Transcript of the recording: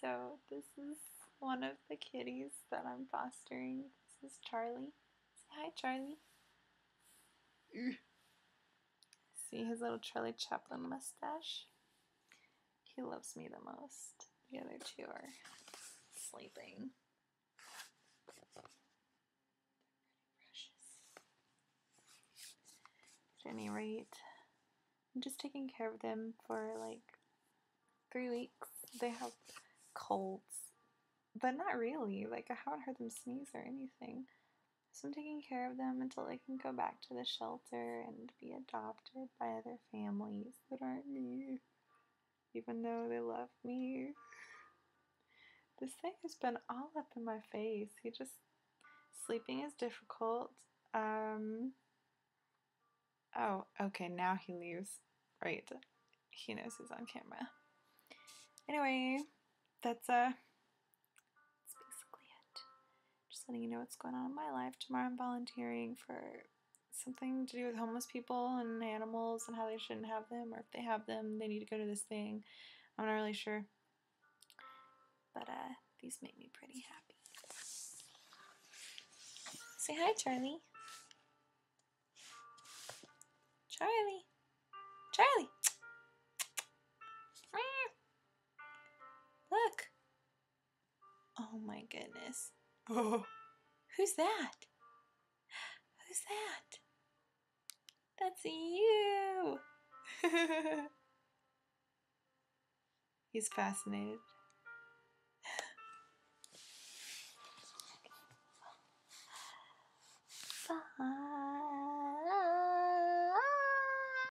So this is one of the kitties that I'm fostering. This is Charlie. Say hi, Charlie. See his little Charlie Chaplin mustache? He loves me the most. The other two are sleeping. At any rate, I'm just taking care of them for like three weeks. They have colds, but not really. Like, I haven't heard them sneeze or anything. So I'm taking care of them until they can go back to the shelter and be adopted by other families that aren't me, even though they love me. This thing has been all up in my face. He just sleeping is difficult. Um. Oh, okay. Now he leaves. Right. He knows he's on camera. Anyway, that's uh that's basically it. Just letting you know what's going on in my life. Tomorrow I'm volunteering for something to do with homeless people and animals and how they shouldn't have them, or if they have them, they need to go to this thing. I'm not really sure. But uh these make me pretty happy. Say hi, Charlie. Oh my goodness. Oh. Who's that? Who's that? That's you. He's fascinated.